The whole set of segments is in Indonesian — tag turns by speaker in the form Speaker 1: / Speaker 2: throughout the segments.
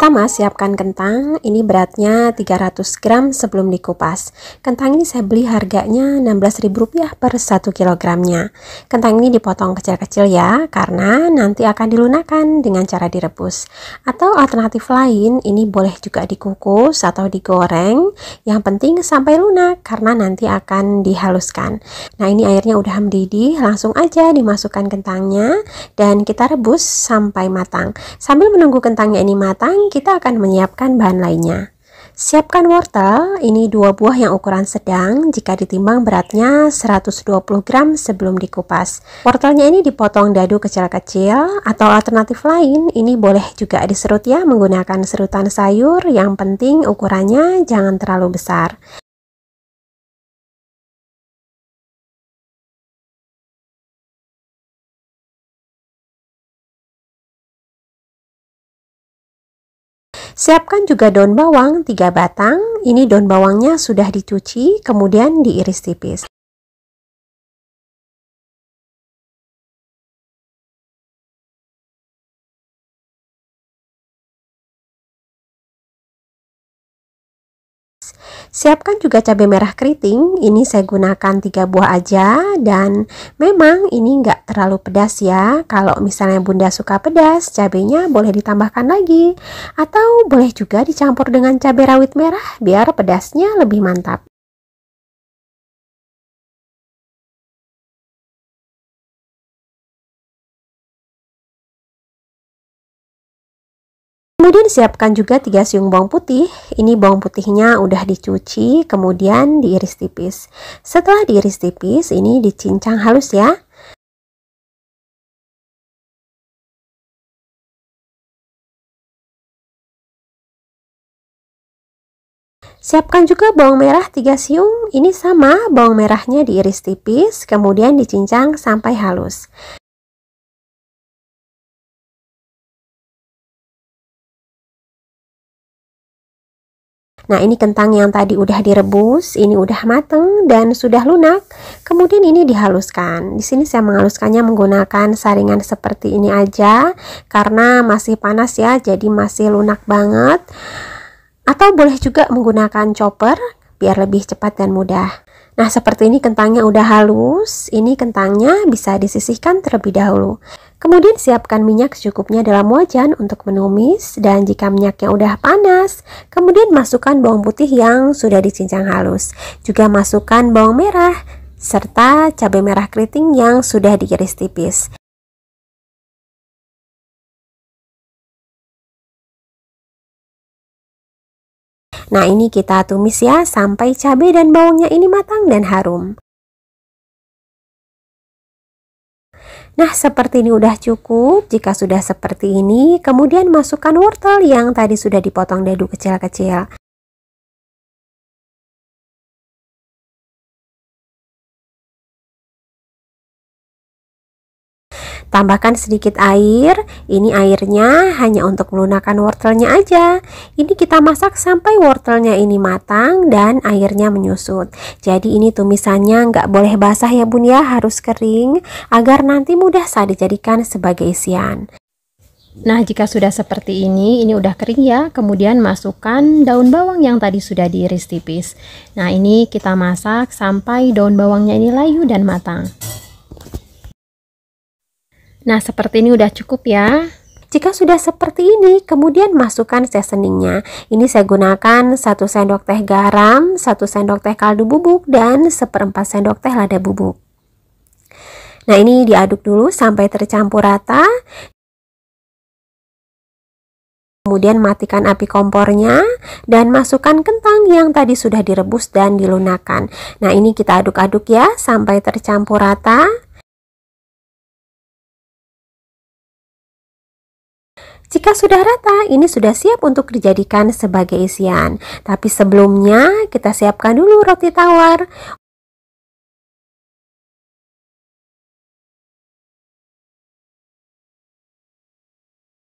Speaker 1: Pertama, siapkan kentang. Ini beratnya 300 gram sebelum dikupas. Kentang ini saya beli harganya Rp16.000 per 1 kilogramnya. Kentang ini dipotong kecil-kecil ya, karena nanti akan dilunakan dengan cara direbus. Atau alternatif lain, ini boleh juga dikukus atau digoreng. Yang penting sampai lunak, karena nanti akan dihaluskan. Nah, ini airnya udah mendidih, langsung aja dimasukkan kentangnya dan kita rebus sampai matang. Sambil menunggu kentangnya ini matang, matang, kita akan menyiapkan bahan lainnya. Siapkan wortel, ini dua buah yang ukuran sedang jika ditimbang beratnya 120 gram sebelum dikupas. Wortelnya ini dipotong dadu kecil-kecil atau alternatif lain ini boleh juga diserut ya menggunakan serutan sayur yang penting ukurannya jangan terlalu besar. Siapkan juga daun bawang 3 batang. Ini daun bawangnya sudah dicuci, kemudian diiris tipis. Siapkan juga cabai merah keriting, ini saya gunakan tiga buah aja dan memang ini enggak terlalu pedas ya. Kalau misalnya bunda suka pedas, cabainya boleh ditambahkan lagi. Atau boleh juga dicampur dengan cabai rawit merah biar pedasnya lebih mantap. Kemudian siapkan juga 3 siung bawang putih. Ini bawang putihnya udah dicuci, kemudian diiris tipis. Setelah diiris tipis, ini dicincang halus ya. Siapkan juga bawang merah 3 siung. Ini sama, bawang merahnya diiris tipis, kemudian dicincang sampai halus. Nah, ini kentang yang tadi udah direbus, ini udah mateng dan sudah lunak. Kemudian ini dihaluskan. Di sini saya menghaluskannya menggunakan saringan seperti ini aja karena masih panas ya, jadi masih lunak banget. Atau boleh juga menggunakan chopper biar lebih cepat dan mudah. Nah, seperti ini kentangnya udah halus. Ini kentangnya bisa disisihkan terlebih dahulu. Kemudian siapkan minyak secukupnya dalam wajan untuk menumis dan jika minyaknya udah panas, kemudian masukkan bawang putih yang sudah dicincang halus. Juga masukkan bawang merah serta cabai merah keriting yang sudah diiris tipis. Nah ini kita tumis ya sampai cabai dan bawangnya ini matang dan harum. Nah, seperti ini udah cukup. Jika sudah seperti ini, kemudian masukkan wortel yang tadi sudah dipotong dadu kecil-kecil. Tambahkan sedikit air. Ini airnya hanya untuk melunakkan wortelnya aja. Ini kita masak sampai wortelnya ini matang dan airnya menyusut. Jadi ini tumisannya nggak boleh basah ya bun ya, harus kering agar nanti mudah saat dijadikan sebagai isian. Nah, jika sudah seperti ini, ini udah kering ya. Kemudian masukkan daun bawang yang tadi sudah diiris tipis. Nah, ini kita masak sampai daun bawangnya ini layu dan matang. Nah, seperti ini udah cukup ya. Jika sudah seperti ini, kemudian masukkan seasoningnya. Ini saya gunakan 1 sendok teh garam, 1 sendok teh kaldu bubuk, dan seperempat sendok teh lada bubuk. Nah, ini diaduk dulu sampai tercampur rata. Kemudian matikan api kompornya dan masukkan kentang yang tadi sudah direbus dan dilunakkan. Nah, ini kita aduk-aduk ya sampai tercampur rata. Jika sudah rata, ini sudah siap untuk dijadikan sebagai isian. Tapi sebelumnya kita siapkan dulu roti tawar.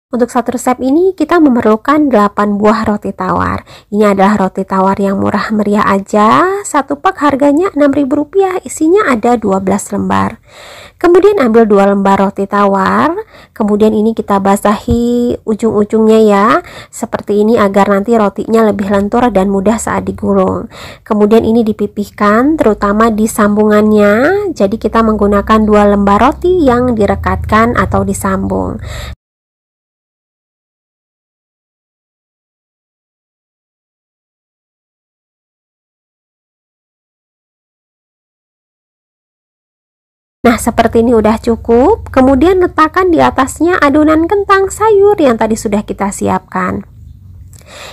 Speaker 1: Untuk satu resep ini kita memerlukan 8 buah roti tawar. Ini adalah roti tawar yang murah meriah aja. Satu pak harganya Rp6.000, isinya ada 12 lembar. Kemudian ambil 2 lembar roti tawar. Kemudian ini kita basahi ujung-ujungnya ya. Seperti ini agar nanti rotinya lebih lentur dan mudah saat digulung. Kemudian ini dipipihkan terutama di sambungannya. Jadi kita menggunakan 2 lembar roti yang direkatkan atau disambung. Seperti ini udah cukup. Kemudian letakkan di atasnya adonan kentang sayur yang tadi sudah kita siapkan.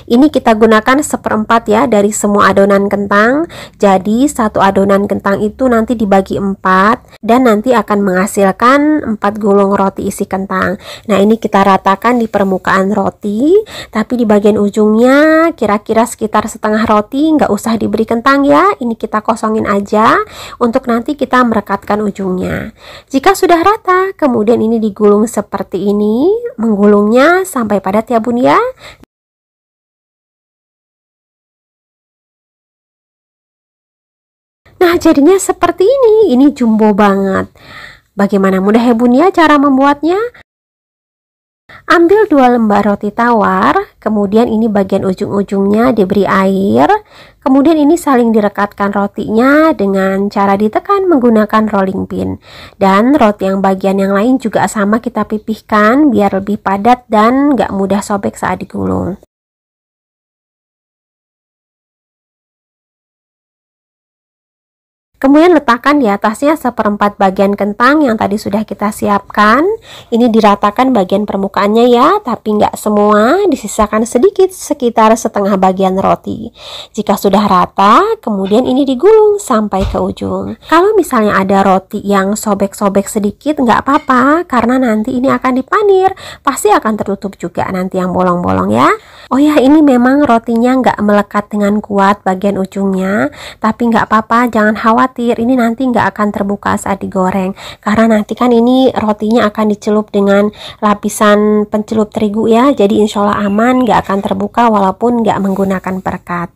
Speaker 1: Ini kita gunakan seperempat ya dari semua adonan kentang. Jadi satu adonan kentang itu nanti dibagi empat dan nanti akan menghasilkan empat gulung roti isi kentang. Nah ini kita ratakan di permukaan roti, tapi di bagian ujungnya kira-kira sekitar setengah roti nggak usah diberi kentang ya. Ini kita kosongin aja untuk nanti kita merekatkan ujungnya. Jika sudah rata, kemudian ini digulung seperti ini, menggulungnya sampai padat ya bun ya. Nah, jadinya seperti ini. Ini jumbo banget. Bagaimana mudah ya bun ya cara membuatnya? Ambil dua lembar roti tawar, kemudian ini bagian ujung-ujungnya diberi air, kemudian ini saling direkatkan rotinya dengan cara ditekan menggunakan rolling pin. Dan roti yang bagian yang lain juga sama kita pipihkan biar lebih padat dan gak mudah sobek saat digulung. Kemudian letakkan di atasnya seperempat bagian kentang yang tadi sudah kita siapkan. Ini diratakan bagian permukaannya ya, tapi nggak semua, disisakan sedikit sekitar setengah bagian roti. Jika sudah rata, kemudian ini digulung sampai ke ujung. Kalau misalnya ada roti yang sobek-sobek sedikit, nggak apa-apa, karena nanti ini akan dipanir, pasti akan tertutup juga nanti yang bolong-bolong ya. Oh ya, ini memang rotinya nggak melekat dengan kuat bagian ujungnya, tapi nggak apa-apa, jangan khawatir khawatir ini nanti nggak akan terbuka saat digoreng. Karena nanti kan ini rotinya akan dicelup dengan lapisan pencelup terigu ya. Jadi insya Allah aman nggak akan terbuka walaupun nggak menggunakan perekat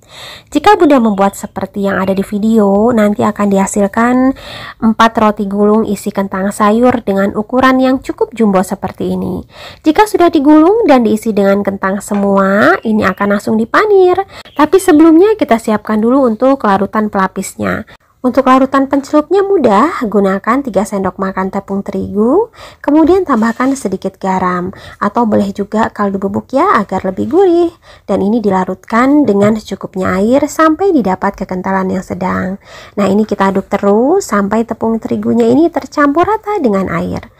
Speaker 1: jika bunda membuat seperti yang ada di video nanti akan dihasilkan 4 roti gulung isi kentang sayur dengan ukuran yang cukup jumbo seperti ini. Jika sudah digulung dan diisi dengan kentang semua ini akan langsung dipanir. Tapi sebelumnya kita siapkan dulu untuk larutan pelapisnya untuk larutan pencelupnya mudah, gunakan 3 sendok makan tepung terigu, kemudian tambahkan sedikit garam, atau boleh juga kaldu bubuk ya agar lebih gurih. Dan ini dilarutkan dengan secukupnya air sampai didapat kekentalan yang sedang. Nah ini kita aduk terus sampai tepung terigunya ini tercampur rata dengan air.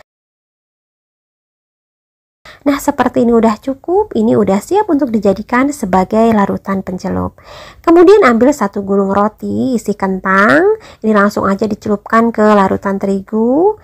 Speaker 1: Nah, seperti ini udah cukup, ini udah siap untuk dijadikan sebagai larutan pencelup. Kemudian ambil satu gulung roti isi kentang, ini langsung aja dicelupkan ke larutan terigu.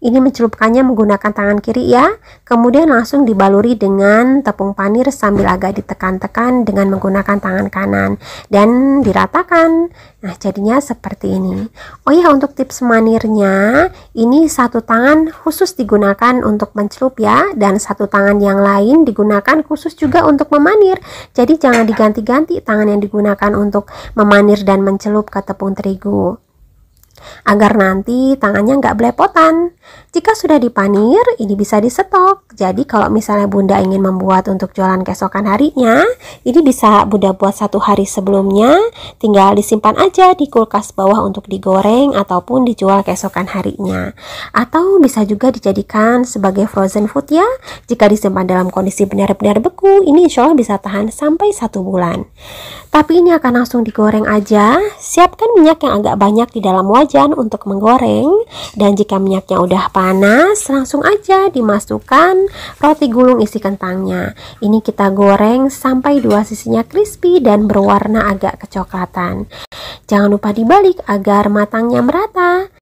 Speaker 1: Ini mencelupkannya menggunakan tangan kiri ya. Kemudian langsung dibaluri dengan tepung panir sambil agak ditekan-tekan dengan menggunakan tangan kanan dan diratakan. Nah, jadinya seperti ini. Oh ya, untuk tips manirnya, ini satu tangan khusus digunakan untuk mencelup ya dan satu tangan yang lain digunakan khusus juga untuk memanir. Jadi jangan diganti-ganti tangan yang digunakan untuk memanir dan mencelup ke tepung terigu agar nanti tangannya nggak belepotan. Jika sudah dipanir, ini bisa disetok. Jadi kalau misalnya bunda ingin membuat untuk jualan keesokan harinya, ini bisa bunda buat satu hari sebelumnya, tinggal disimpan aja di kulkas bawah untuk digoreng ataupun dijual keesokan harinya. Atau bisa juga dijadikan sebagai frozen food ya, jika disimpan dalam kondisi benar-benar beku, ini insya Allah bisa tahan sampai satu bulan. Tapi ini akan langsung digoreng aja, siapkan minyak yang agak banyak di dalam wajan untuk menggoreng. Dan jika minyaknya udah panas langsung aja dimasukkan roti gulung isi kentangnya. Ini kita goreng sampai dua sisinya crispy dan berwarna agak kecoklatan. Jangan lupa dibalik agar matangnya merata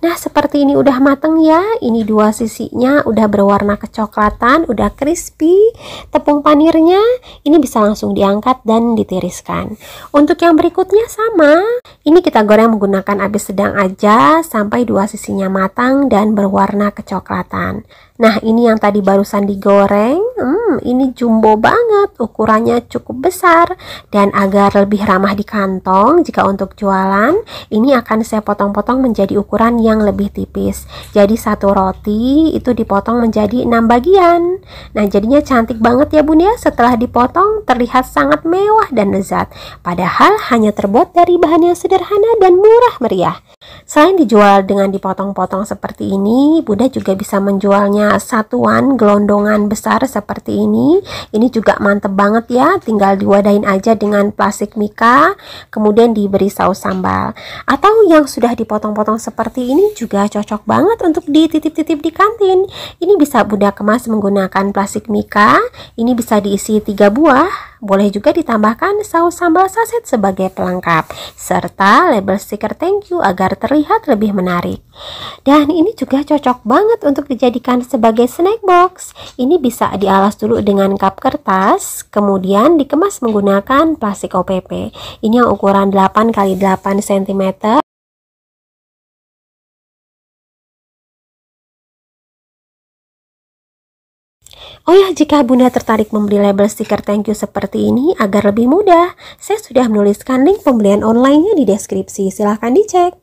Speaker 1: Nah, seperti ini udah mateng ya. Ini dua sisinya udah berwarna kecoklatan, udah crispy. Tepung panirnya ini bisa langsung diangkat dan ditiriskan. Untuk yang berikutnya sama. Ini kita goreng menggunakan api sedang aja sampai dua sisinya matang dan berwarna kecoklatan. Nah, ini yang tadi barusan digoreng. Hmm, ini jumbo banget, ukurannya cukup besar dan agar lebih ramah di kantong jika untuk jualan, ini akan saya potong-potong menjadi ukuran yang lebih tipis. Jadi satu roti itu dipotong menjadi enam bagian. Nah, jadinya cantik banget ya Bunda. Setelah dipotong terlihat sangat mewah dan lezat. Padahal hanya terbuat dari bahan yang sederhana dan murah meriah. Selain dijual dengan dipotong-potong seperti ini, Bunda juga bisa menjualnya satuan gelondongan besar seperti ini. Ini juga mantep banget ya, tinggal diwadahin aja dengan plastik mika, kemudian diberi saus sambal. Atau yang sudah dipotong-potong seperti ini juga cocok banget untuk dititip-titip di kantin. Ini bisa Bunda kemas menggunakan plastik mika, ini bisa diisi tiga buah boleh juga ditambahkan saus sambal saset sebagai pelengkap, serta label stiker thank you agar terlihat lebih menarik. Dan ini juga cocok banget untuk dijadikan sebagai snack box. Ini bisa dialas dulu dengan kap kertas, kemudian dikemas menggunakan plastik OPP. Ini yang ukuran 8 x 8 cm Oh ya, jika Bunda tertarik membeli label stiker thank you seperti ini agar lebih mudah, saya sudah menuliskan link pembelian online-nya di deskripsi. Silahkan dicek.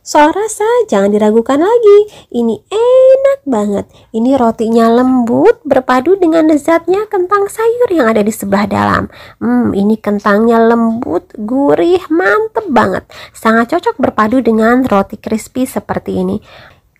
Speaker 1: Soal rasa, jangan diragukan lagi. Ini enak banget. Ini rotinya lembut, berpadu dengan lezatnya kentang sayur yang ada di sebelah dalam. Hmm, ini kentangnya lembut, gurih, mantep banget. Sangat cocok berpadu dengan roti crispy seperti ini.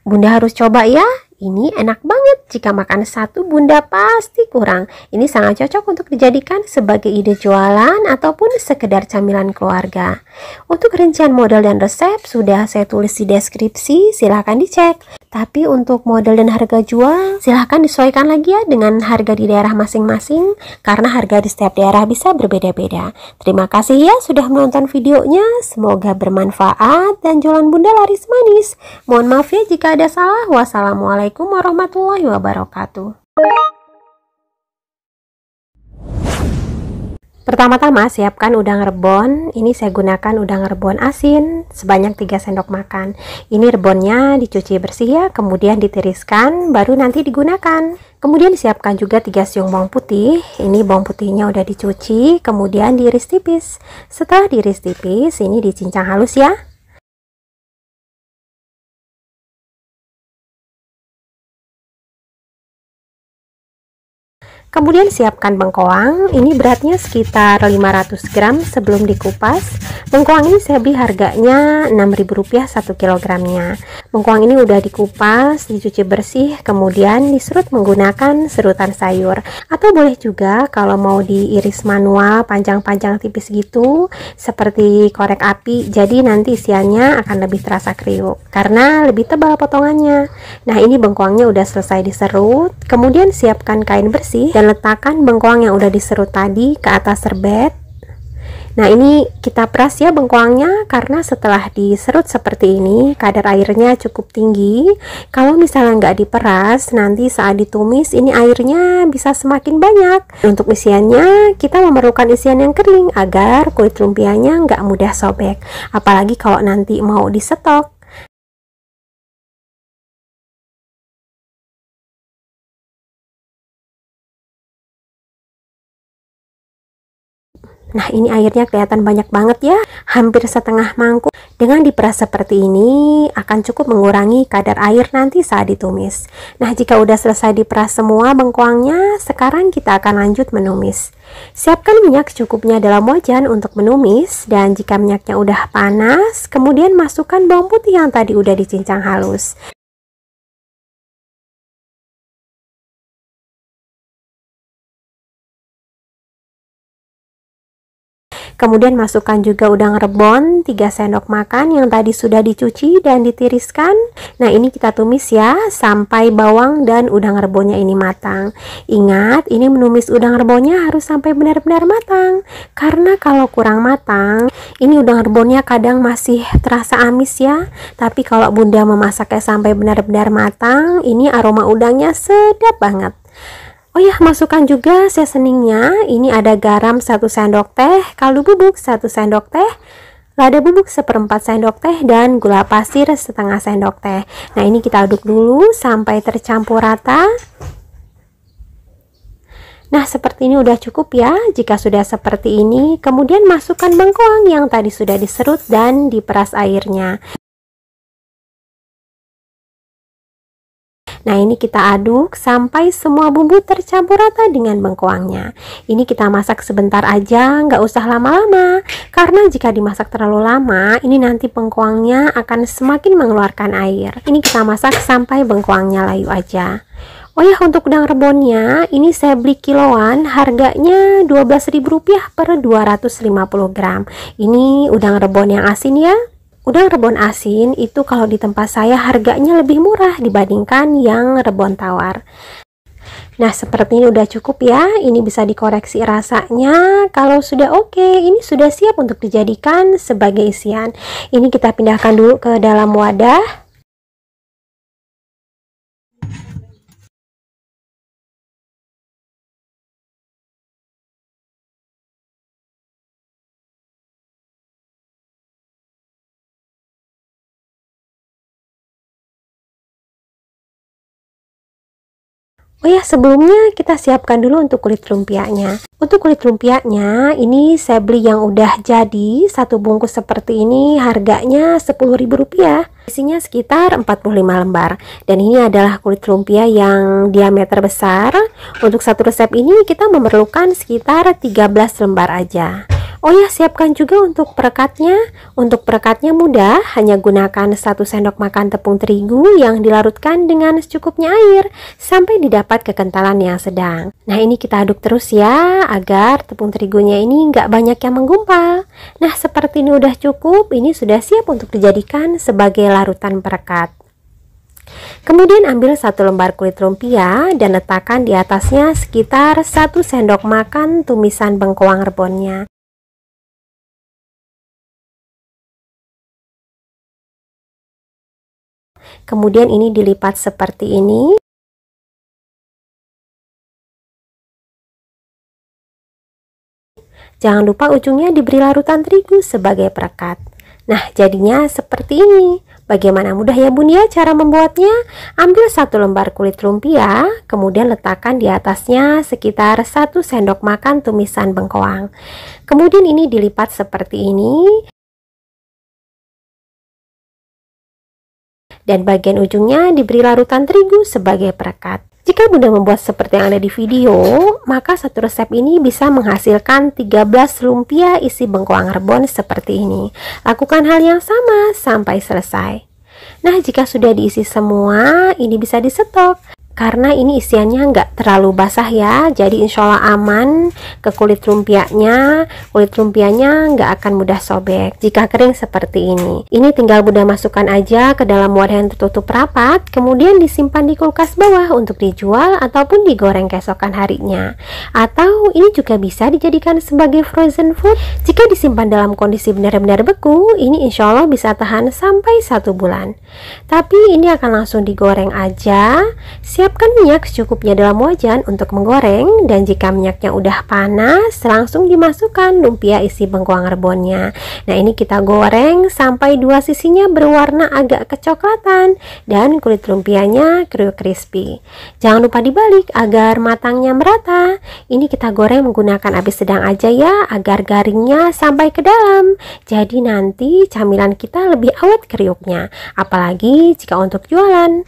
Speaker 1: Bunda harus coba ya. Ini enak banget, jika makan satu bunda pasti kurang. Ini sangat cocok untuk dijadikan sebagai ide jualan ataupun sekedar camilan keluarga. Untuk rincian model dan resep sudah saya tulis di deskripsi, silahkan dicek. Tapi untuk model dan harga jual, silahkan disesuaikan lagi ya dengan harga di daerah masing-masing, karena harga di setiap daerah bisa berbeda-beda. Terima kasih ya sudah menonton videonya, semoga bermanfaat dan jualan bunda laris manis. Mohon maaf ya jika ada salah. Wassalamualaikum warahmatullahi wabarakatuh. Pertama-tama siapkan udang rebon. Ini saya gunakan udang rebon asin sebanyak 3 sendok makan. Ini rebonnya dicuci bersih ya, kemudian ditiriskan baru nanti digunakan. Kemudian siapkan juga 3 siung bawang putih. Ini bawang putihnya udah dicuci, kemudian diiris tipis. Setelah diiris tipis, ini dicincang halus ya. Kemudian siapkan bengkoang, ini beratnya sekitar 500 gram sebelum dikupas. Bengkoang ini saya beli harganya Rp6.000 1 kilogramnya. Bengkoang ini udah dikupas, dicuci bersih, kemudian diserut menggunakan serutan sayur. Atau boleh juga kalau mau diiris manual panjang-panjang tipis gitu, seperti korek api, jadi nanti isiannya akan lebih terasa kriuk, karena lebih tebal potongannya. Nah ini bengkoangnya udah selesai diserut, kemudian siapkan kain bersih, dan letakkan bengkoang yang udah diserut tadi ke atas serbet Nah ini kita peras ya bengkoangnya karena setelah diserut seperti ini kadar airnya cukup tinggi. Kalau misalnya nggak diperas nanti saat ditumis ini airnya bisa semakin banyak. Untuk isiannya kita memerlukan isian yang kering agar kulit lumpianya nggak mudah sobek. Apalagi kalau nanti mau disetok Nah ini airnya kelihatan banyak banget ya, hampir setengah mangkuk. Dengan diperas seperti ini akan cukup mengurangi kadar air nanti saat ditumis. Nah jika udah selesai diperas semua bengkoangnya, sekarang kita akan lanjut menumis. Siapkan minyak secukupnya dalam wajan untuk menumis dan jika minyaknya udah panas, kemudian masukkan bawang putih yang tadi udah dicincang halus. Kemudian masukkan juga udang rebon 3 sendok makan yang tadi sudah dicuci dan ditiriskan. Nah, ini kita tumis ya sampai bawang dan udang rebonnya ini matang. Ingat, ini menumis udang rebonnya harus sampai benar-benar matang. Karena kalau kurang matang, ini udang rebonnya kadang masih terasa amis ya. Tapi kalau Bunda memasaknya sampai benar-benar matang, ini aroma udangnya sedap banget. Oh ya, masukkan juga seasoningnya. Ini ada garam 1 sendok teh, kaldu bubuk 1 sendok teh, lada bubuk seperempat sendok teh, dan gula pasir setengah sendok teh. Nah ini kita aduk dulu sampai tercampur rata. Nah, seperti ini udah cukup ya. Jika sudah seperti ini, kemudian masukkan bengkoang yang tadi sudah diserut dan diperas airnya. Nah ini kita aduk sampai semua bumbu tercampur rata dengan bengkoangnya. Ini kita masak sebentar aja, nggak usah lama-lama. Karena jika dimasak terlalu lama, ini nanti bengkoangnya akan semakin mengeluarkan air. Ini kita masak sampai bengkoangnya layu aja. Oh ya untuk udang rebonnya ini saya beli kiloan harganya Rp12.000 per 250 gram ini udang rebon yang asin ya Udang rebon asin itu kalau di tempat saya harganya lebih murah dibandingkan yang rebon tawar. Nah, seperti ini udah cukup ya. Ini bisa dikoreksi rasanya. Kalau sudah oke, okay, ini sudah siap untuk dijadikan sebagai isian. Ini kita pindahkan dulu ke dalam wadah. Oh ya, sebelumnya kita siapkan dulu untuk kulit lumpianya. Untuk kulit lumpianya, ini saya beli yang udah jadi, satu bungkus seperti ini harganya Rp10.000. Isinya sekitar 45 lembar. Dan ini adalah kulit lumpia yang diameter besar. Untuk satu resep ini kita memerlukan sekitar 13 lembar aja. Oh ya, siapkan juga untuk perekatnya. Untuk perekatnya mudah, hanya gunakan satu sendok makan tepung terigu yang dilarutkan dengan secukupnya air sampai didapat kekentalan yang sedang. Nah, ini kita aduk terus ya, agar tepung terigunya ini nggak banyak yang menggumpal. Nah, seperti ini udah cukup, ini sudah siap untuk dijadikan sebagai larutan perekat. Kemudian ambil satu lembar kulit lumpia dan letakkan di atasnya sekitar satu sendok makan tumisan bengkoang rebonnya. Kemudian ini dilipat seperti ini Jangan lupa ujungnya diberi larutan terigu sebagai perekat. Nah, jadinya seperti ini. Bagaimana mudah ya bun ya cara membuatnya? Ambil satu lembar kulit lumpia, kemudian letakkan di atasnya sekitar satu sendok makan tumisan bengkoang. Kemudian ini dilipat seperti ini. Dan bagian ujungnya diberi larutan terigu sebagai perekat. Jika Bunda membuat seperti yang ada di video, maka satu resep ini bisa menghasilkan 13 lumpia isi bengkoang rebon seperti ini. Lakukan hal yang sama sampai selesai. Nah, jika sudah diisi semua, ini bisa disetok karena ini isiannya nggak terlalu basah ya jadi insya Allah aman ke kulit lumpianya. Kulit lumpianya nggak akan mudah sobek jika kering seperti ini. Ini tinggal bunda masukkan aja ke dalam wadah yang tertutup rapat kemudian disimpan di kulkas bawah untuk dijual ataupun digoreng keesokan harinya. Atau ini juga bisa dijadikan sebagai frozen food. Jika disimpan dalam kondisi benar-benar beku ini insya Allah bisa tahan sampai satu bulan tapi ini akan langsung digoreng aja Siapkan minyak secukupnya dalam wajan untuk menggoreng dan jika minyaknya udah panas, langsung dimasukkan lumpia isi bengkoang rebonnya. Nah, ini kita goreng sampai dua sisinya berwarna agak kecoklatan dan kulit lumpianya kriuk crispy. Jangan lupa dibalik agar matangnya merata. Ini kita goreng menggunakan api sedang aja ya agar garingnya sampai ke dalam. Jadi nanti camilan kita lebih awet kriuknya, apalagi jika untuk jualan.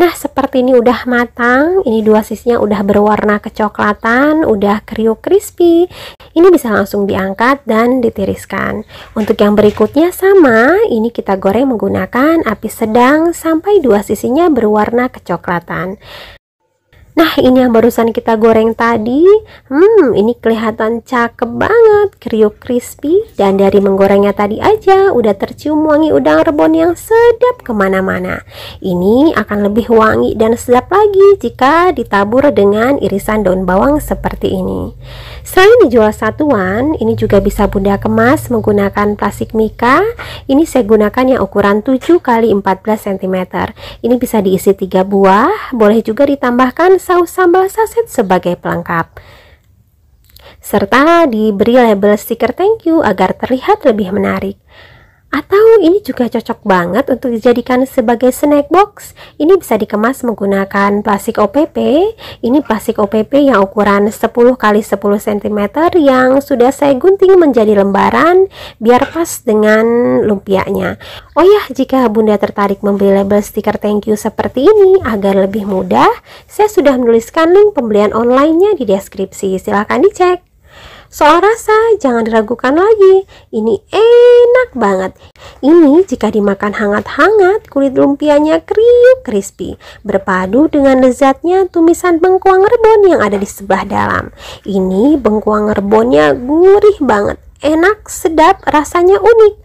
Speaker 1: Nah, seperti ini udah matang. Ini dua sisinya udah berwarna kecoklatan, udah kriuk crispy. Ini bisa langsung diangkat dan ditiriskan. Untuk yang berikutnya sama, ini kita goreng menggunakan api sedang sampai dua sisinya berwarna kecoklatan. Nah, ini yang barusan kita goreng tadi. Hmm, ini kelihatan cakep banget, kriuk crispy. Dan dari menggorengnya tadi aja, udah tercium wangi udang rebon yang sedap ke mana-mana. Ini akan lebih wangi dan sedap lagi jika ditabur dengan irisan daun bawang seperti ini. Selain dijual satuan, ini juga bisa bunda kemas menggunakan plastik mika. Ini saya gunakan yang ukuran 7 x 14 cm. Ini bisa diisi 3 buah, boleh juga ditambahkan saus sambal saset sebagai pelengkap. serta diberi label stiker thank you agar terlihat lebih menarik. Atau ini juga cocok banget untuk dijadikan sebagai snack box. Ini bisa dikemas menggunakan plastik OPP. Ini plastik OPP yang ukuran 10 x 10 cm yang sudah saya gunting menjadi lembaran biar pas dengan lumpianya. Oh ya, jika Bunda tertarik membeli label stiker thank you seperti ini agar lebih mudah, saya sudah menuliskan link pembelian online-nya di deskripsi. Silahkan dicek. Soal rasa, jangan diragukan lagi. Ini enak banget. Ini jika dimakan hangat-hangat, kulit lumpianya kriuk crispy, berpadu dengan lezatnya tumisan bengkuang rebon yang ada di sebelah dalam. Ini bengkuang rebonnya gurih banget, enak, sedap, rasanya unik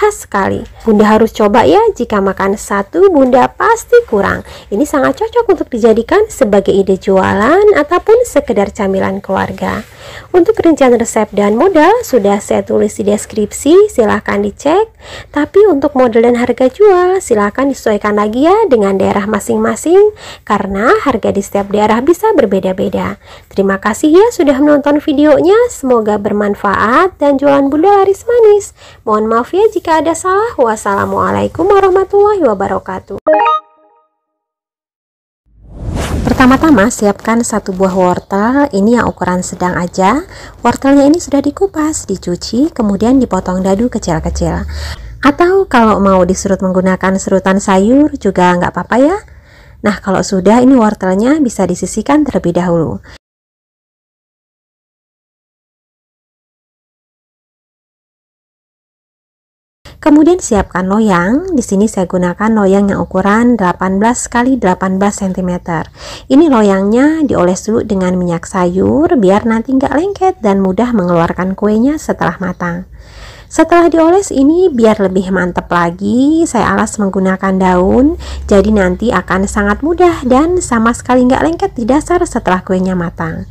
Speaker 1: khas sekali. Bunda harus coba ya, jika makan satu bunda pasti kurang. Ini sangat cocok untuk dijadikan sebagai ide jualan ataupun sekedar camilan keluarga. Untuk rincian resep dan modal sudah saya tulis di deskripsi, silahkan dicek. Tapi untuk model dan harga jual silahkan disesuaikan lagi ya dengan daerah masing-masing karena harga di setiap daerah bisa berbeda-beda. Terima kasih ya sudah menonton videonya, semoga bermanfaat dan jualan bunda laris manis. Mohon maaf ya jika jika ada salah, wassalamualaikum warahmatullahi wabarakatuh. Pertama-tama siapkan satu buah wortel, ini yang ukuran sedang aja. Wortelnya ini sudah dikupas, dicuci, kemudian dipotong dadu kecil-kecil. Atau kalau mau diserut menggunakan serutan sayur juga nggak apa-apa ya. Nah kalau sudah ini wortelnya bisa disisihkan terlebih dahulu. Kemudian siapkan loyang. Di sini saya gunakan loyang yang ukuran 18 x 18 cm. Ini loyangnya dioles dulu dengan minyak sayur biar nanti nggak lengket dan mudah mengeluarkan kuenya setelah matang. Setelah dioles ini biar lebih mantap lagi, saya alas menggunakan daun, jadi nanti akan sangat mudah dan sama sekali nggak lengket di dasar setelah kuenya matang.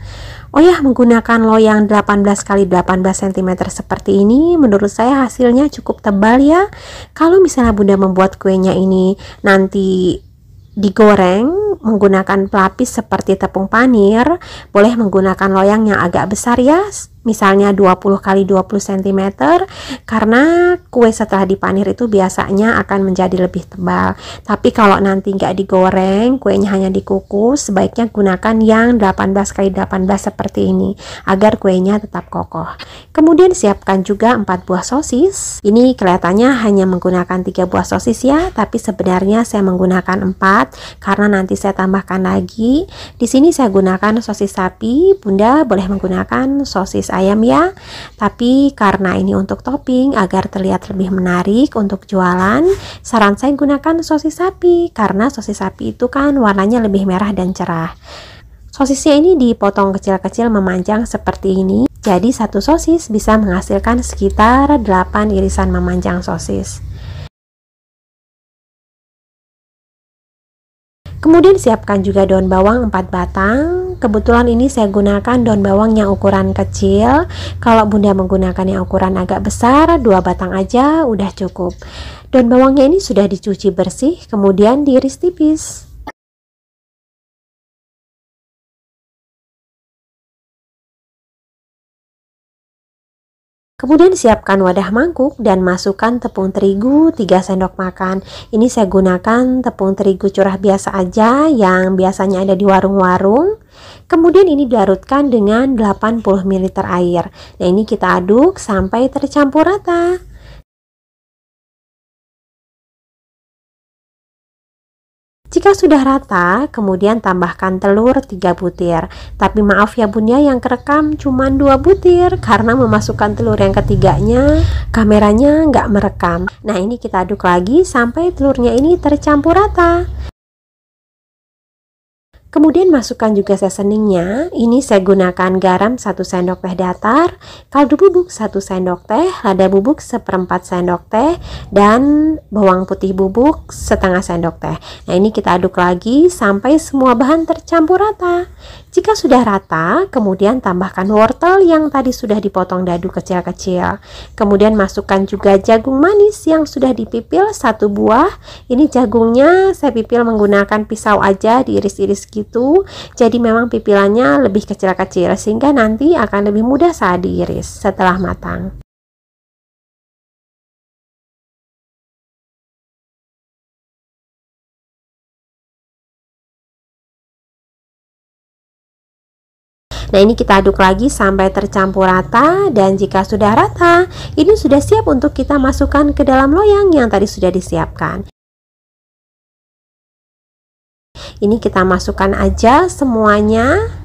Speaker 1: Oh ya, menggunakan loyang 18 x 18 cm seperti ini menurut saya hasilnya cukup tebal ya. Kalau misalnya Bunda membuat kuenya ini nanti digoreng menggunakan pelapis seperti tepung panir, boleh menggunakan loyang yang agak besar ya, misalnya 20 kali 20 cm karena kue setelah dipanir itu biasanya akan menjadi lebih tebal. Tapi kalau nanti nggak digoreng kuenya hanya dikukus sebaiknya gunakan yang 18 kali 18 seperti ini agar kuenya tetap kokoh. Kemudian siapkan juga 4 buah sosis. Ini kelihatannya hanya menggunakan 3 buah sosis ya tapi sebenarnya saya menggunakan 4 karena nanti saya tambahkan lagi. Di sini saya gunakan sosis sapi. Bunda boleh menggunakan sosis ya tapi karena ini untuk topping agar terlihat lebih menarik untuk jualan saran saya gunakan sosis sapi karena sosis sapi itu kan warnanya lebih merah dan cerah Sosisnya ini dipotong kecil-kecil memanjang seperti ini. Jadi satu sosis bisa menghasilkan sekitar 8 irisan memanjang sosis. Kemudian siapkan juga daun bawang 4 batang. Kebetulan ini saya gunakan daun bawang yang ukuran kecil. Kalau Bunda menggunakan yang ukuran agak besar, dua batang aja udah cukup. Daun bawangnya ini sudah dicuci bersih, kemudian diiris tipis. Kemudian siapkan wadah mangkuk dan masukkan tepung terigu 3 sendok makan. Ini saya gunakan tepung terigu curah biasa aja yang biasanya ada di warung-warung. Kemudian ini dilarutkan dengan 80 ml air. Nah ini kita aduk sampai tercampur rata. Jika sudah rata, kemudian tambahkan telur 3 butir. Tapi maaf ya bun ya, yang kerekam cuma 2 butir karena memasukkan telur yang ketiganya kameranya nggak merekam. Nah ini kita aduk lagi sampai telurnya ini tercampur rata. Kemudian masukkan juga seasoningnya. Ini saya gunakan garam 1 sendok teh datar, kaldu bubuk 1 sendok teh, lada bubuk seperempat sendok teh, dan bawang putih bubuk setengah sendok teh. Nah ini kita aduk lagi sampai semua bahan tercampur rata. Jika sudah rata, kemudian tambahkan wortel yang tadi sudah dipotong dadu kecil-kecil. Kemudian masukkan juga jagung manis yang sudah dipipil satu buah. Ini jagungnya saya pipil menggunakan pisau aja diiris-iris gitu itu. Jadi memang pipilannya lebih kecil-kecil sehingga nanti akan lebih mudah saat diiris setelah matang. Nah ini kita aduk lagi sampai tercampur rata dan jika sudah rata ini sudah siap untuk kita masukkan ke dalam loyang yang tadi sudah disiapkan. Ini kita masukkan aja semuanya.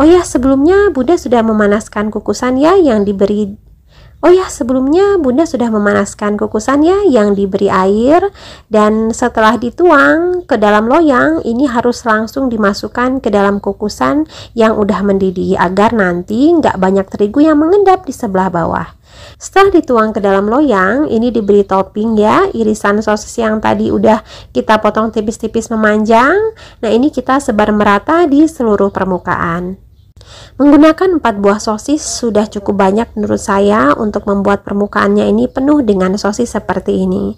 Speaker 1: Oh ya, sebelumnya Bunda sudah memanaskan kukusan ya yang diberi Oh ya, sebelumnya Bunda sudah memanaskan kukusannya yang diberi air dan setelah dituang ke dalam loyang, ini harus langsung dimasukkan ke dalam kukusan yang udah mendidih agar nanti nggak banyak terigu yang mengendap di sebelah bawah. Setelah dituang ke dalam loyang, ini diberi topping ya, irisan sosis yang tadi udah kita potong tipis-tipis memanjang. Nah, ini kita sebar merata di seluruh permukaan. Menggunakan 4 buah sosis sudah cukup banyak menurut saya untuk membuat permukaannya ini penuh dengan sosis seperti ini.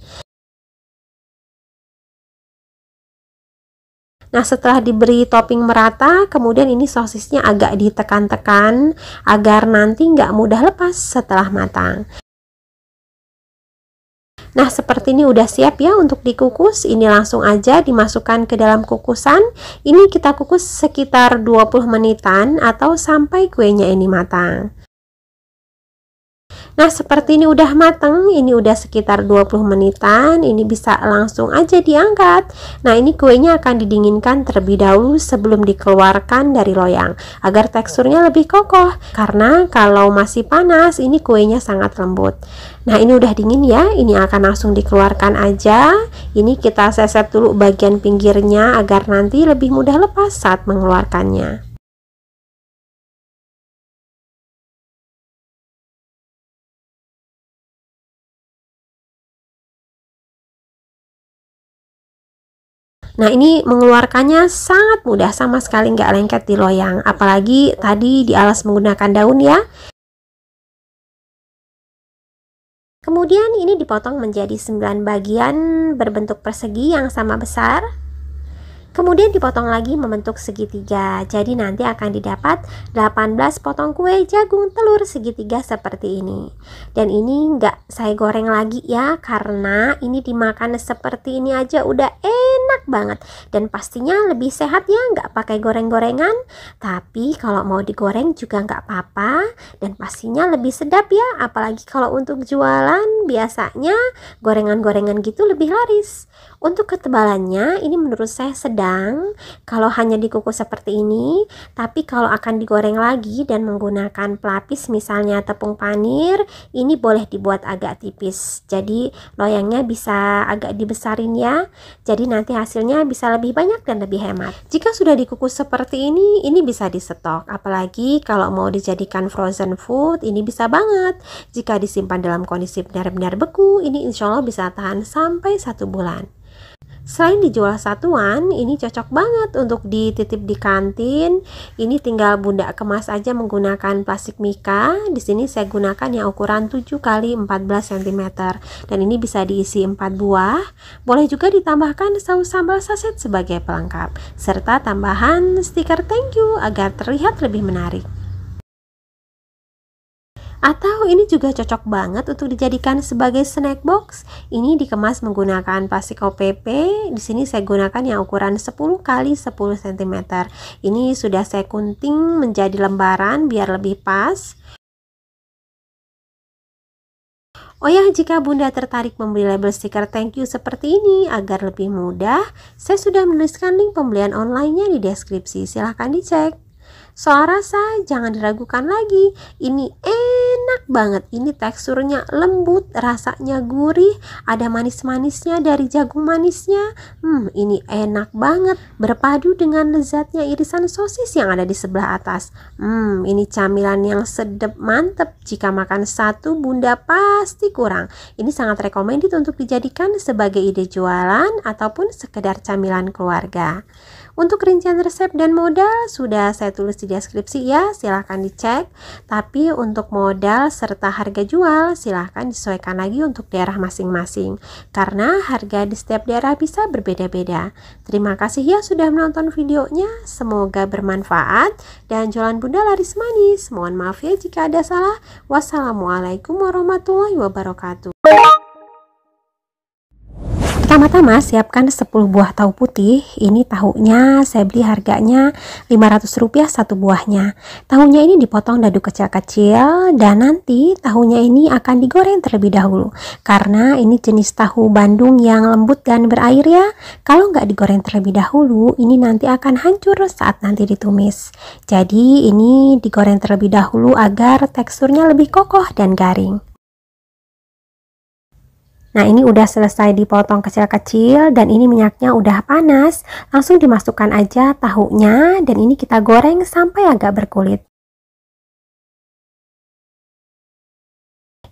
Speaker 1: Nah setelah diberi topping merata, kemudian ini sosisnya agak ditekan-tekan agar nanti nggak mudah lepas setelah matang. Nah, seperti ini udah siap ya untuk dikukus. Ini langsung aja dimasukkan ke dalam kukusan. Ini kita kukus sekitar 20 menitan atau sampai kuenya ini matang. Nah, seperti ini udah mateng, ini udah sekitar 20 menitan, ini bisa langsung aja diangkat. Nah, ini kuenya akan didinginkan terlebih dahulu sebelum dikeluarkan dari loyang, agar teksturnya lebih kokoh. Karena kalau masih panas, ini kuenya sangat lembut. Nah, ini udah dingin ya, ini akan langsung dikeluarkan aja. Ini kita seset dulu bagian pinggirnya agar nanti lebih mudah lepas saat mengeluarkannya. Nah ini mengeluarkannya sangat mudah sama sekali nggak lengket di loyang. Apalagi tadi dialas menggunakan daun ya. Kemudian ini dipotong menjadi 9 bagian berbentuk persegi yang sama besar Kemudian dipotong lagi membentuk segitiga. Jadi nanti akan didapat 18 potong kue jagung telur segitiga seperti ini. Dan ini enggak saya goreng lagi ya karena ini dimakan seperti ini aja udah enak banget dan pastinya lebih sehat ya nggak pakai goreng-gorengan. Tapi kalau mau digoreng juga nggak apa-apa dan pastinya lebih sedap ya. Apalagi kalau untuk jualan biasanya gorengan-gorengan gitu lebih laris. Untuk ketebalannya ini menurut saya sedang kalau hanya dikukus seperti ini, tapi kalau akan digoreng lagi dan menggunakan pelapis misalnya tepung panir, ini boleh dibuat agak tipis. Jadi loyangnya bisa agak dibesarin ya. Jadi nanti hasilnya bisa lebih banyak dan lebih hemat. Jika sudah dikukus seperti ini, ini bisa disetok. Apalagi kalau mau dijadikan frozen food, ini bisa banget. Jika disimpan dalam kondisi benar-benar beku, ini insya Allah bisa tahan sampai satu bulan. Selain dijual satuan, ini cocok banget untuk dititip di kantin. Ini tinggal bunda kemas aja menggunakan plastik mika. Di sini saya gunakan yang ukuran 7 x 14 cm dan ini bisa diisi 4 buah. Boleh juga ditambahkan saus sambal saset sebagai pelengkap serta tambahan stiker thank you agar terlihat lebih menarik. Atau ini juga cocok banget untuk dijadikan sebagai snack box. Ini dikemas menggunakan plastik OPP. Di sini saya gunakan yang ukuran 10 kali 10 cm. Ini sudah saya kunting menjadi lembaran biar lebih pas. Oh ya, jika Bunda tertarik membeli label stiker thank you seperti ini agar lebih mudah, saya sudah menuliskan link pembelian online-nya di deskripsi. Silahkan dicek. Soal rasa jangan diragukan lagi. Ini enak banget. Ini teksturnya lembut, rasanya gurih, ada manis-manisnya dari jagung manisnya. Hmm, ini enak banget. Berpadu dengan lezatnya irisan sosis yang ada di sebelah atas. Hmm, ini camilan yang sedap mantep. Jika makan satu, bunda pasti kurang. Ini sangat recommended untuk dijadikan sebagai ide jualan ataupun sekedar camilan keluarga. Untuk rincian resep dan modal sudah saya tulis di deskripsi ya, silahkan dicek. Tapi untuk modal serta harga jual, silahkan disesuaikan lagi untuk daerah masing-masing. Karena harga di setiap daerah bisa berbeda-beda. Terima kasih ya sudah menonton videonya, semoga bermanfaat. Dan jualan bunda laris manis. Mohon maaf ya jika ada salah. Wassalamualaikum warahmatullahi wabarakatuh. Pertama-tama siapkan 10 buah tahu putih. Ini tahunya saya beli harganya Rp500 satu buahnya. Tahunya ini dipotong dadu kecil-kecil dan nanti tahunya ini akan digoreng terlebih dahulu. Karena ini jenis tahu Bandung yang lembut dan berair ya. Kalau nggak digoreng terlebih dahulu, ini nanti akan hancur saat nanti ditumis. Jadi ini digoreng terlebih dahulu agar teksturnya lebih kokoh dan garing. Nah ini udah selesai dipotong kecil-kecil dan ini minyaknya udah panas. Langsung dimasukkan aja tahunya dan ini kita goreng sampai agak berkulit.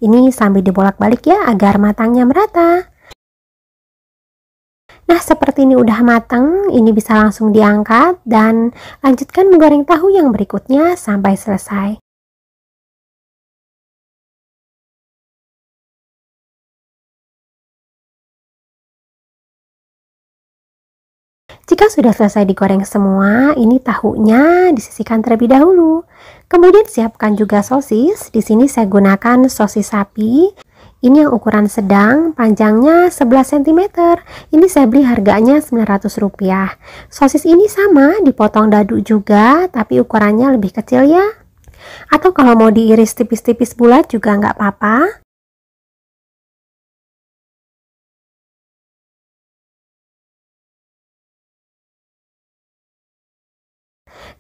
Speaker 1: Ini sambil dibolak-balik ya agar matangnya merata. Nah seperti ini udah matang, ini bisa langsung diangkat dan lanjutkan menggoreng tahu yang berikutnya sampai selesai. Jika sudah selesai digoreng semua, ini tahunya disisihkan terlebih dahulu. Kemudian siapkan juga sosis. Di sini saya gunakan sosis sapi. Ini yang ukuran sedang, panjangnya 11 cm. Ini saya beli harganya Rp900. Sosis ini sama, dipotong dadu juga, tapi ukurannya lebih kecil ya. Atau kalau mau diiris tipis-tipis bulat juga nggak apa-apa.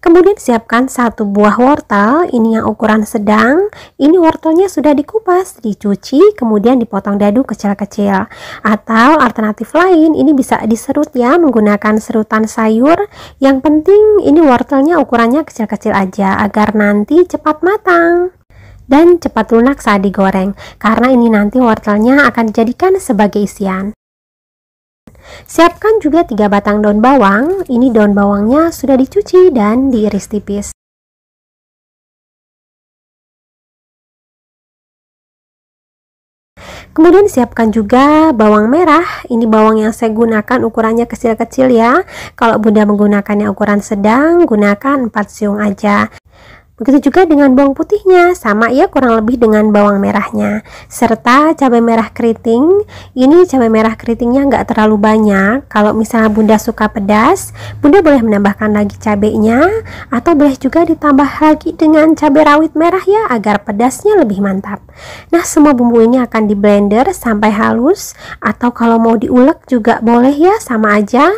Speaker 1: Kemudian siapkan satu buah wortel, ini yang ukuran sedang. Ini wortelnya sudah dikupas, dicuci, kemudian dipotong dadu kecil-kecil. Atau alternatif lain, ini bisa diserut ya menggunakan serutan sayur. Yang penting ini wortelnya ukurannya kecil-kecil aja agar nanti cepat matang dan cepat lunak saat digoreng karena ini nanti wortelnya akan dijadikan sebagai isian. Siapkan juga 3 batang daun bawang. Ini daun bawangnya sudah dicuci dan diiris tipis. Kemudian siapkan juga bawang merah. Ini bawang yang saya gunakan ukurannya kecil-kecil ya. Kalau Bunda menggunakannya ukuran sedang, gunakan 4 siung aja. Begitu juga dengan bawang putihnya, sama ya kurang lebih dengan bawang merahnya. Serta cabai merah keriting, ini cabai merah keritingnya nggak terlalu banyak. Kalau misalnya bunda suka pedas, bunda boleh menambahkan lagi cabainya, atau boleh juga ditambah lagi dengan cabai rawit merah ya, agar pedasnya lebih mantap. Nah semua bumbu ini akan di blender sampai halus, atau kalau mau diulek juga boleh ya, sama aja.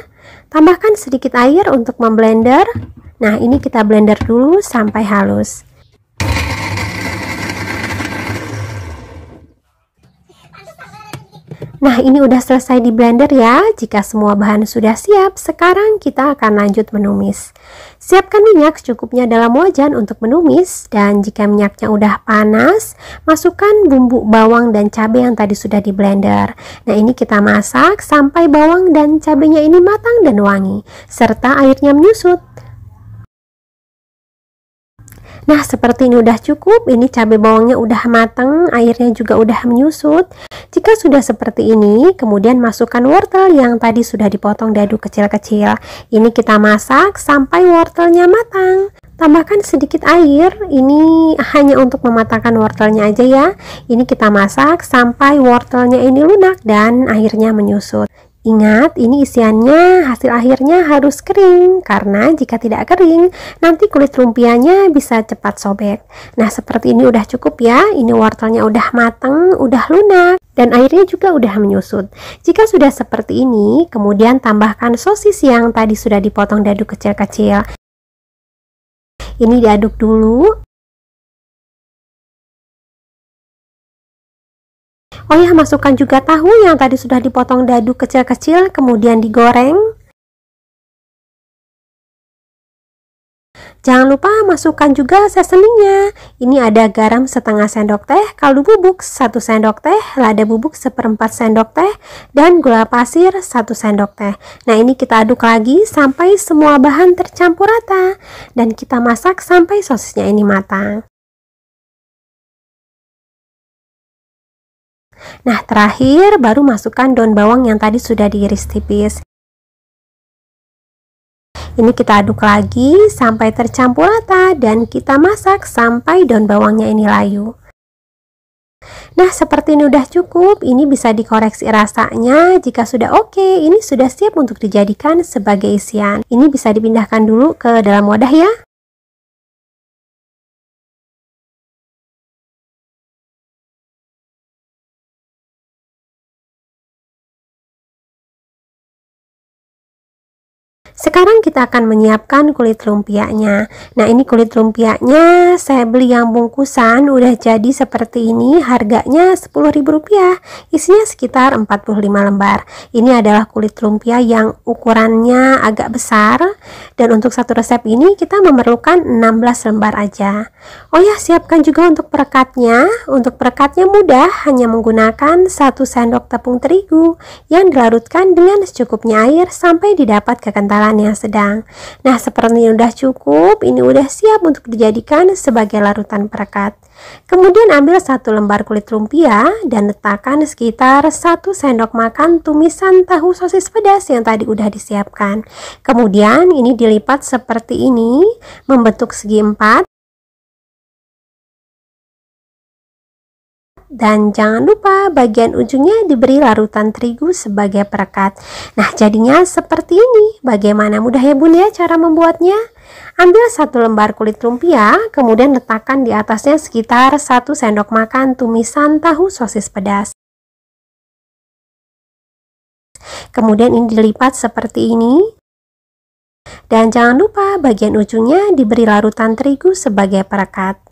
Speaker 1: Tambahkan sedikit air untuk memblender. Nah, ini kita blender dulu sampai halus. Nah, ini udah selesai di blender ya. Jika semua bahan sudah siap, sekarang kita akan lanjut menumis. Siapkan minyak secukupnya dalam wajan untuk menumis dan jika minyaknya udah panas, masukkan bumbu bawang dan cabai yang tadi sudah di blender. Nah, ini kita masak sampai bawang dan cabainya ini matang dan wangi serta airnya menyusut. Nah, seperti ini udah cukup. Ini cabai bawangnya udah matang, airnya juga udah menyusut. Jika sudah seperti ini, kemudian masukkan wortel yang tadi sudah dipotong dadu kecil-kecil. Ini kita masak sampai wortelnya matang. Tambahkan sedikit air, ini hanya untuk mematangkan wortelnya aja ya. Ini kita masak sampai wortelnya ini lunak dan airnya menyusut. Ingat, ini isiannya hasil akhirnya harus kering, karena jika tidak kering, nanti kulit lumpianya bisa cepat sobek. Nah, seperti ini udah cukup ya, ini wortelnya udah mateng, udah lunak, dan airnya juga udah menyusut. Jika sudah seperti ini, kemudian tambahkan sosis yang tadi sudah dipotong dadu kecil-kecil. Ini diaduk dulu, Oh ya, masukkan juga tahu yang tadi sudah dipotong dadu kecil-kecil, kemudian digoreng. Jangan lupa masukkan juga seasoningnya. Ini ada garam setengah sendok teh, kaldu bubuk satu sendok teh, lada bubuk seperempat sendok teh, dan gula pasir satu sendok teh. Nah ini kita aduk lagi sampai semua bahan tercampur rata. Dan kita masak sampai sosisnya ini matang. Nah, terakhir baru masukkan daun bawang yang tadi sudah diiris tipis. Ini kita aduk lagi sampai tercampur rata dan kita masak sampai daun bawangnya ini layu. Nah, seperti ini udah cukup. Ini bisa dikoreksi rasanya. Jika sudah oke, ini sudah siap untuk dijadikan sebagai isian. Ini bisa dipindahkan dulu ke dalam wadah ya. Sekarang kita akan menyiapkan kulit lumpianya. Nah, ini kulit lumpianya saya beli yang bungkusan udah jadi seperti ini, harganya Rp10.000. Isinya sekitar 45 lembar. Ini adalah kulit lumpia yang ukurannya agak besar dan untuk satu resep ini kita memerlukan 16 lembar aja. Oh ya, siapkan juga untuk perekatnya. Untuk perekatnya mudah, hanya menggunakan 1 sendok tepung terigu yang dilarutkan dengan secukupnya air sampai didapat kekentalan yang sedang. Nah, seperti ini udah cukup, ini udah siap untuk dijadikan sebagai larutan perekat. Kemudian ambil satu lembar kulit lumpia dan letakkan sekitar satu sendok makan tumisan tahu sosis pedas yang tadi udah disiapkan. Kemudian ini dilipat seperti ini, membentuk segi empat. Dan jangan lupa bagian ujungnya diberi larutan terigu sebagai perekat. Nah, jadinya seperti ini. Bagaimana mudah ya bun ya cara membuatnya? Ambil satu lembar kulit lumpia, kemudian letakkan di atasnya sekitar satu sendok makan tumisan tahu sosis pedas. Kemudian ini dilipat seperti ini. Dan jangan lupa bagian ujungnya diberi larutan terigu sebagai perekat.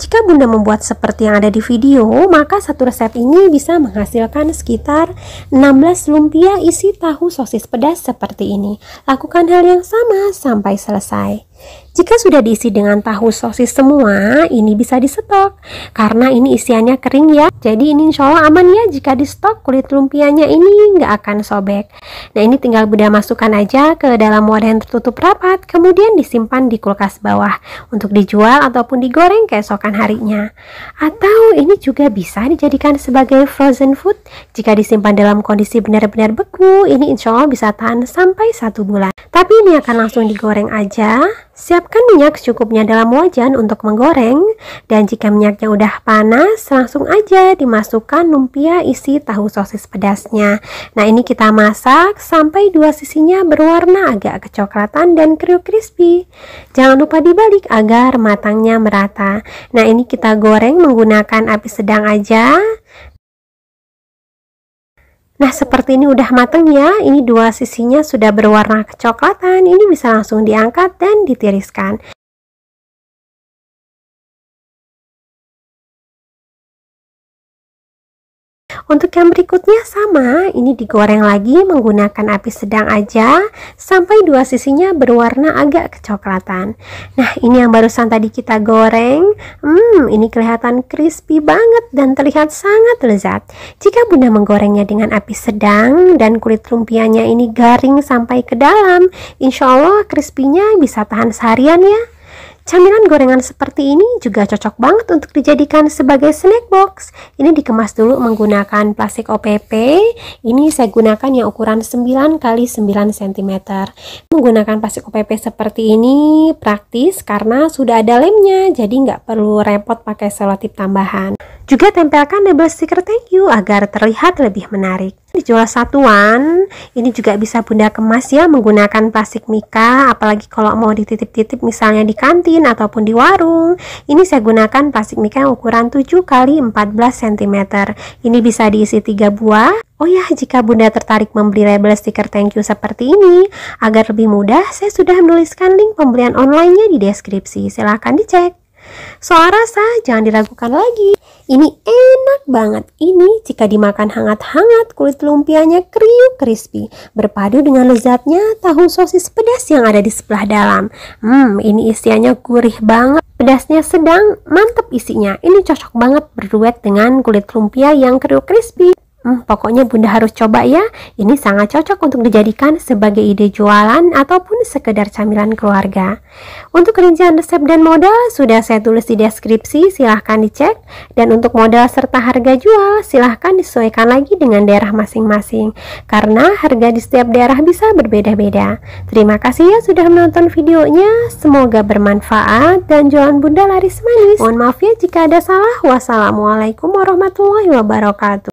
Speaker 1: Jika Bunda membuat seperti yang ada di video, maka satu resep ini bisa menghasilkan sekitar 16 lumpia isi tahu sosis pedas seperti ini. Lakukan hal yang sama sampai selesai. Jika sudah diisi dengan tahu sosis semua, ini bisa di stok karena ini isiannya kering ya. Jadi ini insya Allah aman ya jika di stok kulit lumpianya ini nggak akan sobek. Nah ini tinggal bunda masukkan aja ke dalam wadah yang tertutup rapat, kemudian disimpan di kulkas bawah untuk dijual ataupun digoreng keesokan harinya. Atau ini juga bisa dijadikan sebagai frozen food jika disimpan dalam kondisi benar-benar beku. Ini insya Allah bisa tahan sampai satu bulan. Tapi ini akan langsung digoreng aja. Siapkan minyak secukupnya dalam wajan untuk menggoreng dan jika minyaknya udah panas, langsung aja dimasukkan lumpia isi tahu sosis pedasnya. Nah, ini kita masak sampai dua sisinya berwarna agak kecoklatan dan kriuk crispy. Jangan lupa dibalik agar matangnya merata. Nah, ini kita goreng menggunakan api sedang aja. Nah, seperti ini udah mateng ya. Ini dua sisinya sudah berwarna kecoklatan. Ini bisa langsung diangkat dan ditiriskan. Untuk yang berikutnya sama, ini digoreng lagi menggunakan api sedang aja sampai dua sisinya berwarna agak kecoklatan. Nah, ini yang barusan tadi kita goreng. Hmm, ini kelihatan crispy banget dan terlihat sangat lezat. Jika Bunda menggorengnya dengan api sedang dan kulit lumpianya ini garing sampai ke dalam, insya Allah crispy-nya bisa tahan seharian ya. Camilan gorengan seperti ini juga cocok banget untuk dijadikan sebagai snack box. Ini dikemas dulu menggunakan plastik OPP. Ini saya gunakan yang ukuran 9 x 9 cm. Menggunakan plastik OPP seperti ini praktis karena sudah ada lemnya, jadi nggak perlu repot pakai selotip tambahan. Juga tempelkan label stiker thank you agar terlihat lebih menarik. Dijual satuan, ini juga bisa bunda kemas ya menggunakan plastik mika, apalagi kalau mau dititip-titip misalnya di kantin ataupun di warung. Ini saya gunakan plastik mika yang ukuran 7 x 14 cm. Ini bisa diisi 3 buah. Oh ya, jika bunda tertarik membeli label stiker thank you seperti ini, agar lebih mudah, saya sudah menuliskan link pembelian online-nya di deskripsi. Silahkan dicek. Soal rasa, jangan diragukan lagi. Ini enak banget. Ini jika dimakan hangat-hangat, kulit lumpianya kriuk crispy. Berpadu dengan lezatnya tahu sosis pedas yang ada di sebelah dalam. Hmm, ini isiannya gurih banget. Pedasnya sedang, mantep isinya. Ini cocok banget berduet dengan kulit lumpia yang kriuk crispy. Hmm, pokoknya bunda harus coba ya. Ini sangat cocok untuk dijadikan sebagai ide jualan ataupun sekedar camilan keluarga. Untuk rincian resep dan modal sudah saya tulis di deskripsi, silahkan dicek. Dan untuk modal serta harga jual, silahkan disesuaikan lagi dengan daerah masing-masing. Karena harga di setiap daerah bisa berbeda-beda. Terima kasih ya sudah menonton videonya. Semoga bermanfaat dan jualan bunda laris manis. Mohon maaf ya jika ada salah. Wassalamualaikum warahmatullahi wabarakatuh.